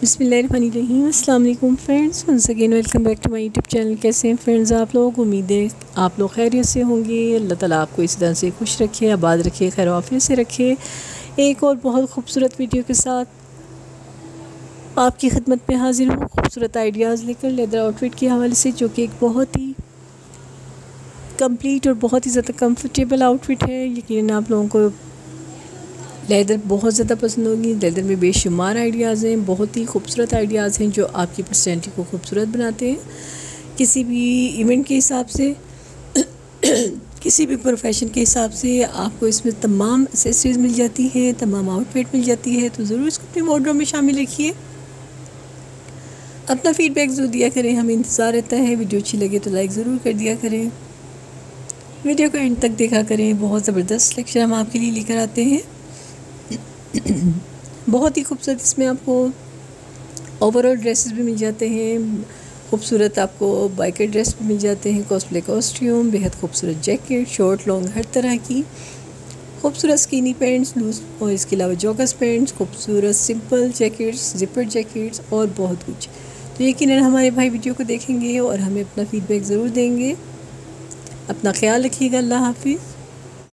बिसमीम अल्लाम friends once again welcome back to my YouTube channel कैसे हैं फ्रेंड्स आप लोग? उम्मीद है आप लोग खैरियत से होंगे। अल्लाह ताला आपको इसी तरह से खुश रखे, आबाद रखे, खैर वाफियत से रखे। एक और बहुत खूबसूरत वीडियो के साथ आपकी खिदमत में हाजिर हूँ। खूबसूरत आइडियाज़ लेकर लेदर आउटफिट के हवाले से, जो कि एक बहुत ही कंप्लीट और बहुत ही ज़्यादा कम्फर्टेबल आउटफिट है। यकीन आप लोगों को लेदर बहुत ज़्यादा पसंद होगी। लेदर में बेशुमार आइडियाज़ हैं, बहुत ही खूबसूरत आइडियाज़ हैं जो आपकी पर्सनैलिटी को खूबसूरत बनाते हैं। किसी भी इवेंट के हिसाब से, किसी भी प्रोफेशन के हिसाब से आपको इसमें तमाम एसेसरीज मिल जाती हैं, तमाम आउटफिट मिल जाती है तो ज़रूर इसको अपने वार्ड्रोब में शामिल रखिए। अपना फीडबैक ज़रूर दिया करें, हमें इंतज़ार रहता है। वीडियो अच्छी लगे तो लाइक ज़रूर कर दिया करें। वीडियो को एंड तक देखा करें। बहुत ज़बरदस्त सिलेक्शन हम आपके लिए लेकर आते हैं। बहुत ही खूबसूरत इसमें आपको ओवरऑल ड्रेसेस भी मिल जाते हैं, खूबसूरत आपको बाइकर ड्रेस भी मिल जाते हैं कॉस्प्ले कॉस्ट्यूम बेहद खूबसूरत जैकेट शॉर्ट लॉन्ग हर तरह की। खूबसूरत स्कीनी पैंट्स लूज और इसके अलावा जॉगस पैंट्स खूबसूरत सिंपल जैकेट्स जिपर जैकेट्स और बहुत कुछ। तो यकीन हमारे भाई वीडियो को देखेंगे और हमें अपना फीडबैक ज़रूर देंगे। अपना ख्याल रखिएगा, अल्लाह हाफिज़।